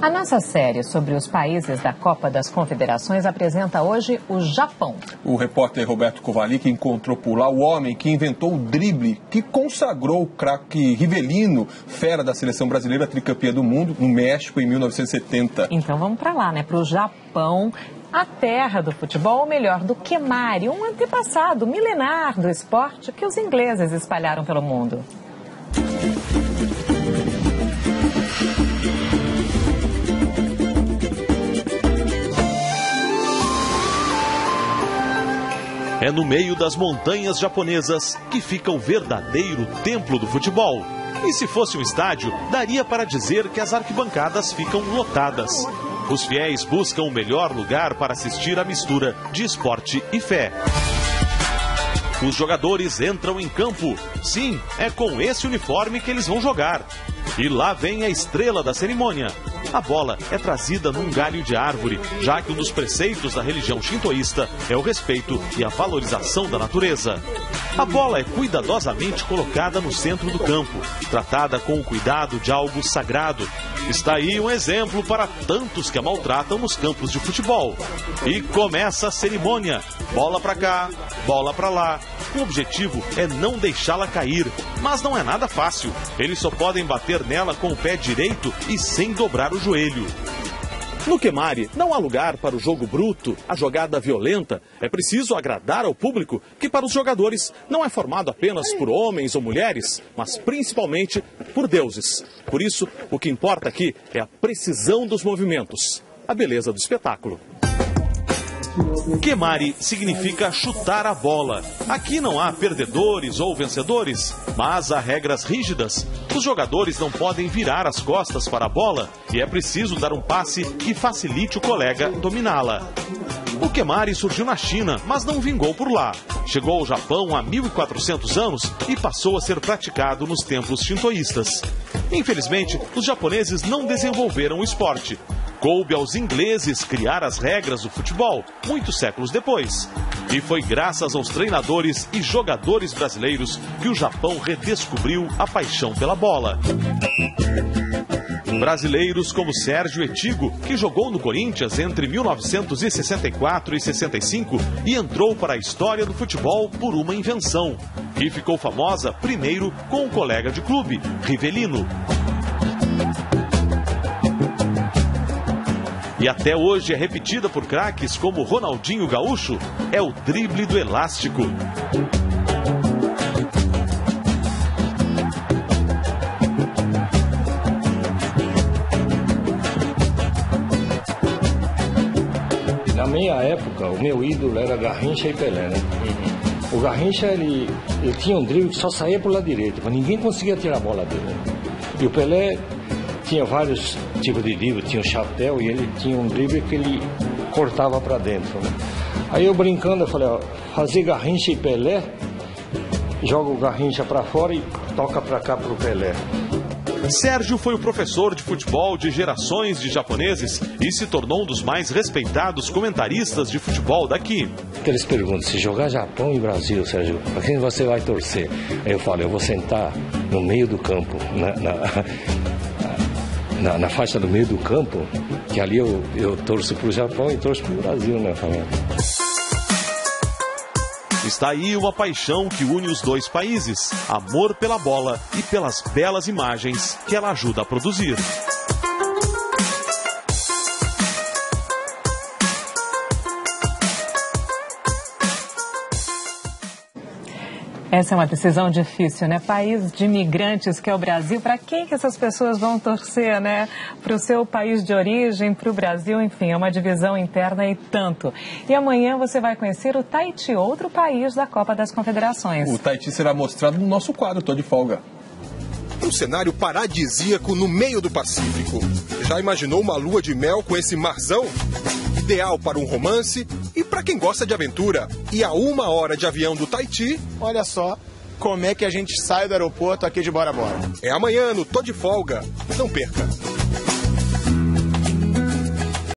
A nossa série sobre os países da Copa das Confederações apresenta hoje o Japão. O repórter Roberto Kovalik encontrou por lá o homem que inventou o drible, que consagrou o craque Rivelino, fera da seleção brasileira tricampeã do mundo, no México em 1970. Então vamos para lá, né? Para o Japão a terra do futebol, ou melhor, do Kemari, um antepassado milenar do esporte que os ingleses espalharam pelo mundo. É no meio das montanhas japonesas que fica o verdadeiro templo do futebol. E se fosse um estádio, daria para dizer que as arquibancadas ficam lotadas. Os fiéis buscam o melhor lugar para assistir à mistura de esporte e fé. Os jogadores entram em campo. Sim, é com esse uniforme que eles vão jogar. E lá vem a estrela da cerimônia. A bola é trazida num galho de árvore, já que um dos preceitos da religião shintoísta é o respeito e a valorização da natureza. A bola é cuidadosamente colocada no centro do campo, tratada com o cuidado de algo sagrado. Está aí um exemplo para tantos que a maltratam nos campos de futebol. E começa a cerimônia. Bola para cá, bola para lá. O objetivo é não deixá-la cair, mas não é nada fácil. Eles só podem bater nela com o pé direito e sem dobrar o joelho. No Kemari, não há lugar para o jogo bruto, a jogada violenta. É preciso agradar ao público, que para os jogadores não é formado apenas por homens ou mulheres, mas principalmente por deuses. Por isso, o que importa aqui é a precisão dos movimentos, a beleza do espetáculo. Kemari significa chutar a bola. Aqui não há perdedores ou vencedores, mas há regras rígidas. Os jogadores não podem virar as costas para a bola e é preciso dar um passe que facilite o colega dominá-la. O Kemari surgiu na China, mas não vingou por lá. Chegou ao Japão há 1400 anos e passou a ser praticado nos templos shintoístas. Infelizmente, os japoneses não desenvolveram o esporte. Coube aos ingleses criar as regras do futebol, muitos séculos depois. E foi graças aos treinadores e jogadores brasileiros que o Japão redescobriu a paixão pela bola. Brasileiros como Sérgio Etigo, que jogou no Corinthians entre 1964 e 65 e entrou para a história do futebol por uma invenção, que ficou famosa primeiro com um colega de clube, Rivelino. E até hoje é repetida por craques como Ronaldinho Gaúcho, é o drible do elástico. Na minha época, o meu ídolo era Garrincha e Pelé, né? O Garrincha, ele, ele tinha um drible que só saía por lado direito, mas ninguém conseguia tirar a bola dele. E o Pelé tinha vários tipos de drible, tinha o chapéu e ele tinha um drible que ele cortava para dentro. Né? Aí eu brincando, eu falei, ó, fazer Garrincha e Pelé, joga o Garrincha para fora e toca para cá pro Pelé. Sérgio foi o professor de futebol de gerações de japoneses e se tornou um dos mais respeitados comentaristas de futebol daqui. Eles perguntam: se jogar Japão e Brasil, Sérgio, para quem você vai torcer? Aí eu falo: eu vou sentar no meio do campo, na, na, na, na faixa do meio do campo, que ali eu, eu torço para o Japão e torço para o Brasil, né? Está aí uma paixão que une os dois países: amor pela bola e pelas belas imagens que ela ajuda a produzir. Essa é uma decisão difícil, né? País de imigrantes que é o Brasil, para quem que essas pessoas vão torcer, né? Para o seu país de origem, para o Brasil, enfim, é uma divisão interna e tanto. E amanhã você vai conhecer o Tahiti, outro país da Copa das Confederações. O Tahiti será mostrado no nosso quadro, tô de folga. Um cenário paradisíaco no meio do Pacífico. Já imaginou uma lua de mel com esse marzão? Ideal para um romance e para quem gosta de aventura. E a uma hora de avião do Tahiti. Olha só como é que a gente sai do aeroporto aqui de Bora Bora. É amanhã no Tô de Folga. Não perca.